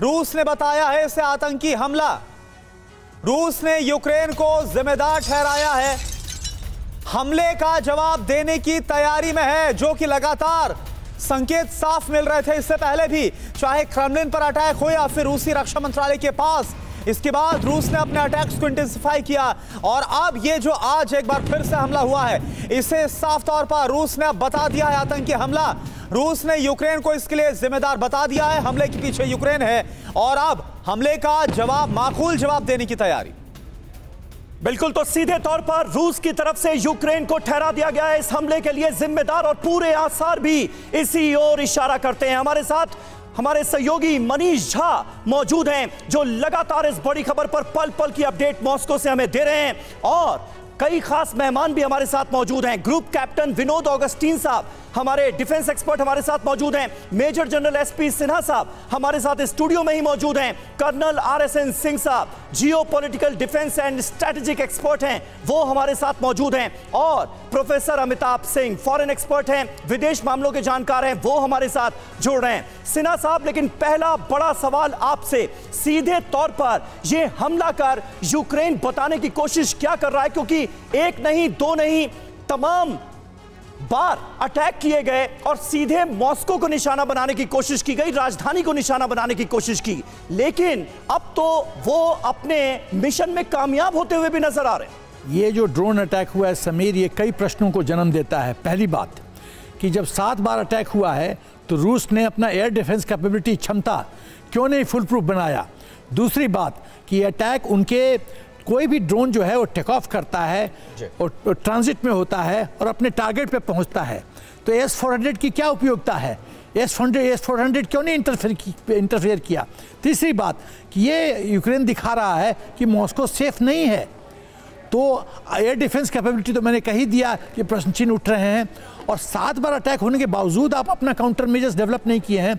रूस ने बताया है इसे आतंकी हमला। रूस ने यूक्रेन को जिम्मेदार ठहराया है। हमले का जवाब देने की तैयारी में है, जो कि लगातार संकेत साफ़ मिल रहे थे। इससे पहले भी चाहे क्रेमलिन पर अटैक हो या फिर रूसी रक्षा मंत्रालय के पास, इसके बाद रूस ने अपने अटैक्स को इंटेंसिफाई किया। और अब ये जो आज एक बार फिर से हमला हुआ है, इसे साफ़ तौर पर रूस ने बता दिया है आतंकी हमला। रूस ने यूक्रेन को इसके लिए जिम्मेदार बता दिया है। हमले के पीछे यूक्रेन है और अब हमले का जवाब, माकूल जवाब देने की तैयारी। बिल्कुल तो सीधे तौर पर रूस की तरफ़ से यूक्रेन को ठहरा दिया गया है। इस हमले के लिए जिम्मेदार और पूरे आसार भी इसी ओर इशारा करते हैं। हमारे साथ हमारे सहयोगी मनीष झा मौजूद हैं, जो लगातार इस बड़ी खबर पर पल पल की अपडेट मॉस्को से हमें दे रहे हैं। और कई खास मेहमान भी हमारे साथ मौजूद हैं। ग्रुप कैप्टन विनोद ऑगस्टीन साहब हमारे डिफेंस एक्सपर्ट हमारे साथ मौजूद हैं। मेजर जनरल एसपी सिन्हा साहब हमारे साथ स्टूडियो में ही मौजूद हैं। Colonel R S N Singh साहब geo defence and strategic expert हैं, वो हमारे साथ मौजूद हैं। और professor Amitabh Singh foreign expert हैं, विदेश मामलों के जानकार हैं, वो हमारे साथ जुड़ रहे हैं। सिन्हा साहब, लेकिन पहला बड़ा सवाल आपसे, सीधे तौर पर यह हमला कर यूक्रेन बताने की कोशिश क्या कर रहा है? क्योंकि एक नहीं, दो नहीं, तमाम बार अटैक किए गए और सीधे मॉस्को को निशाना बनाने की कोशिश की गई, राजधानी को निशाना बनाने की कोशिश की। लेकिन अब तो वो अपने मिशन में कामयाब होते हुए भी नज़र आ रहे ये जो ड्रोन अटैक हुआ है, समीर, ये कई प्रश्नों को जन्म देता है। पहली बात कि जब सात बार अटैक हुआ है तो रूस ने अपना एयर डिफेंस कैपेबिलिटी क्षमता क्यों नहीं फुल प्रूफ बनाया? दूसरी बात कि अटैक उनके कोई भी ड्रोन जो है वो टेक ऑफ़ करता है और ट्रांजिट में होता है और अपने टारगेट पे पहुँचता है। तो एस फोर हंड्रेड की क्या उपयोगिता है? S hundred S four hundred क्यों नहीं इंटरफेयर इंटरफेयर किया? तीसरी बात कि ये यूक्रेन दिखा रहा है कि मॉस्को सेफ़ नहीं है। तो एयर डिफेंस कैपेबिलिटी तो मैंने कही दिया कि प्रश्न चिन्ह उठ रहे हैं और सात बार अटैक होने के बावजूद आप अपना काउंटर मेजर्स डेवलप नहीं किए हैं।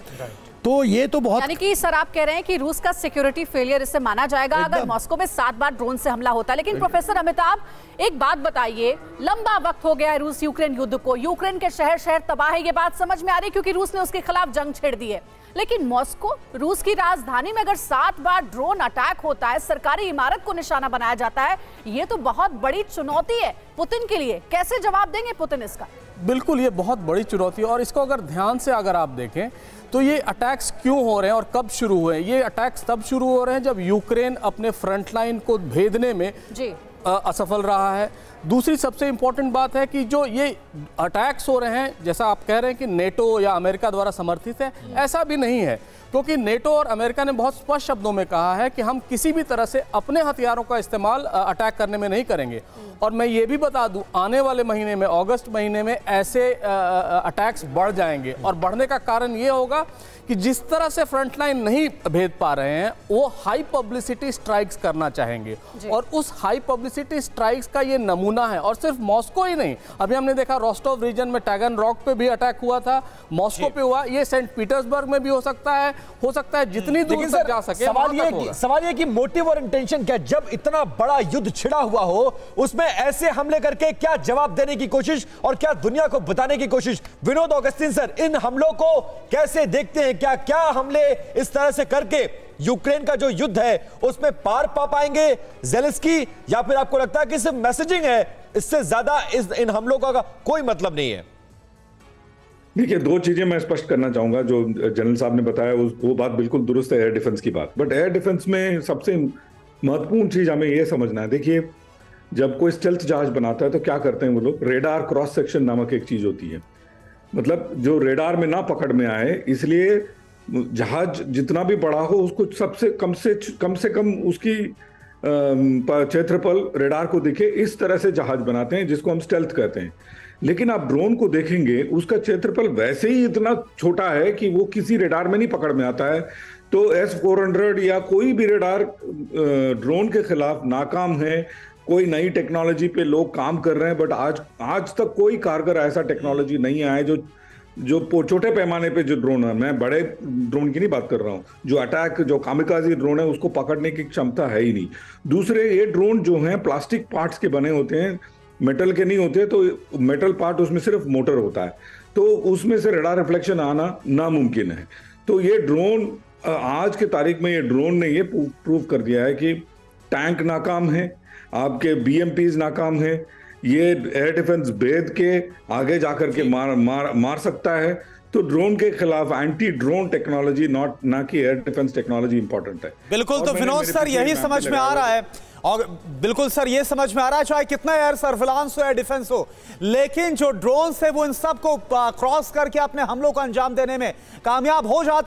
तो ये तो बहुत यानी कि सर आप कह रहे हैं कि रूस का सिक्योरिटी फेलियर इससे माना जाएगा अगर मॉस्को में सात बार ड्रोन से हमला होता है। लेकिन प्रोफेसर अमिताभ एक बात बताइए लंबा वक्त हो गया है रूस यूक्रेन युद्ध को। यूक्रेन के शहर शहर तबाह है ये बात समझ में आ रही क्योंकि रूस ने उसके खिलाफ जंग छेड़ दी है। लेकिन मॉस्को रूस की राजधानी में अगर सात बार ड्रोन अटैक होता है सरकारी इमारत को निशाना बनाया जाता है ये तो बहुत बड़ी चुनौती है पुतिन के लिए। कैसे जवाब देंगे पुतिन इसका? बिल्कुल ये बहुत बड़ी चुनौती है और इसको अगर ध्यान से अगर आप देखें तो ये अटैक्स क्यों हो रहे हैं और कब शुरू हुए हैं? ये अटैक्स तब शुरू हो रहे हैं जब यूक्रेन अपने फ्रंट लाइन को भेदने में जी। असफल रहा है। दूसरी सबसे इंपॉर्टेंट बात है कि जो ये अटैक्स हो रहे हैं जैसा आप कह रहे हैं कि नेटो या अमेरिका द्वारा समर्थित है ऐसा भी नहीं है। क्योंकि नेटो और अमेरिका ने बहुत स्पष्ट शब्दों में कहा है कि हम किसी भी तरह से अपने हथियारों का इस्तेमाल अटैक करने में नहीं करेंगे। और मैं ये भी बता दूँ आने वाले महीने में अगस्त महीने में ऐसे अटैक्स बढ़ जाएँगे। और बढ़ने का कारण ये होगा कि जिस तरह से फ्रंटलाइन नहीं भेद पा रहे हैं वो हाई पब्लिसिटी स्ट्राइक्स करना चाहेंगे। और उस हाई पब्लिसिटी स्ट्राइक्स का ये नमूना है और सिर्फ़ मॉस्को ही नहीं। अभी हमने देखा रोस्टोव रीजन में टैगन रॉक पे भी अटैक हुआ था मॉस्को पे हुआ। ये सेंट पीटर्सबर्ग में भी हो सकता है हो सकता है जितनी दूर तक जा सके सवाल ये सवाल ये कि मोटिव और इंटेंशन क्या जब इतना बड़ा युद्ध छिड़ा हुआ हो उसमें ऐसे हमले करके क्या जवाब देने की कोशिश और क्या दुनिया को बताने की कोशिश? विनोद ऑगस्टिन सर इन हमलों को कैसे देखते हैं? क्या क्या हमले इस तरह से करके यूक्रेन का जो युद्ध है, उसमें पार पा पाएँगे जेलेस्की, या फिर आपको लगता है कि सिर्फ़ मैसेजिंग है, इससे ज़्यादा इस, इन हमलों का कोई मतलब नहीं है? देखिए, दो चीज़ें मैं स्पष्ट करना चाहूँगा, जो जनरल साहब ने बताया वो बात बिल्कुल दुरुस्त है, एयर डिफेंस की बात। बट एयर डिफेंस में सबसे महत्वपूर्ण चीज़ हमें यह समझना है। देखिए, जब कोई स्टेल्थ जहाज़ बनाता है तो क्या करते हैं वो लोग? रेडार क्रॉस सेक्शन नामक एक चीज़ होती है। मतलब जो रेडार में ना पकड़ में आए, इसलिए जहाज़ जितना भी बड़ा हो, उसको सबसे कम से कम से कम उसकी क्षेत्रफल रेडार को दिखे, इस तरह से जहाज़ बनाते हैं, जिसको हम स्टेल्थ कहते हैं। लेकिन आप ड्रोन को देखेंगे, उसका क्षेत्रफल वैसे ही इतना छोटा है कि वो किसी रेडार में नहीं पकड़ में आता है। तो एस फोर हंड्रेड या कोई भी रेडार ड्रोन के खिलाफ नाकाम है। कोई नई टेक्नोलॉजी पे लोग काम कर रहे हैं बट आज आज तक कोई कारगर ऐसा टेक्नोलॉजी नहीं आया जो जो छोटे पैमाने पे जो ड्रोन है, मैं बड़े ड्रोन की नहीं बात कर रहा हूँ। जो अटैक जो कामिकाजी ड्रोन है, उसको पकड़ने की क्षमता है ही नहीं। दूसरे, ये ड्रोन जो हैं प्लास्टिक पार्ट्स के बने होते हैं मेटल के नहीं होते तो मेटल पार्ट उसमें सिर्फ़ मोटर होता है। तो उसमें से रेडार रिफ्लेक्शन आना नामुमकिन है। तो ये ड्रोन आज के तारीख में ये ड्रोन ने ये प्रूव कर दिया है कि टैंक नाकाम है, आपके बीएमपीज नाकाम है ये एयर डिफेंस भेद के आगे जाकर के मार मार मार सकता है। तो ड्रोन के खिलाफ एंटी ड्रोन टेक्नोलॉजी नॉट ना कि एयर डिफेंस टेक्नोलॉजी इंपॉर्टेंट है। बिल्कुल तो विनोद सर यही समझ में आ रहा है। और बिल्कुल सर ये समझ में आ रहा है चाहे कितना एयर सर्विलांस हो एयर डिफेंस हो। लेकिन जो ड्रोन है वो इन सबको क्रॉस करके अपने हमलों को अंजाम देने में कामयाब हो जाते